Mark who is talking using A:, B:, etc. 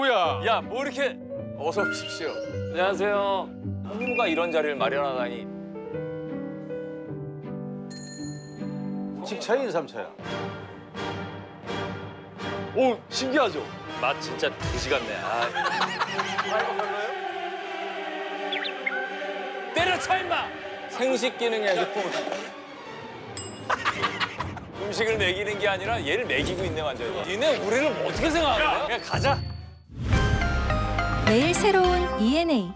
A: 뭐야?
B: 야, 뭐 이렇게 어서 오십시오. 안녕하세요. 홍무가 이런 자리를 마련하다니.
A: 식차야 인삼차야.
B: 오, 신기하죠? 맛 진짜 그지 같네. 아. 때려쳐 임마! 생식 기능이 아니고 음식을 먹이는 게 아니라 얘를 먹이고 있네 완전히. 니네 우리를 어떻게 생각하는 거야? 그냥 가자.
C: 매일 새로운 ENA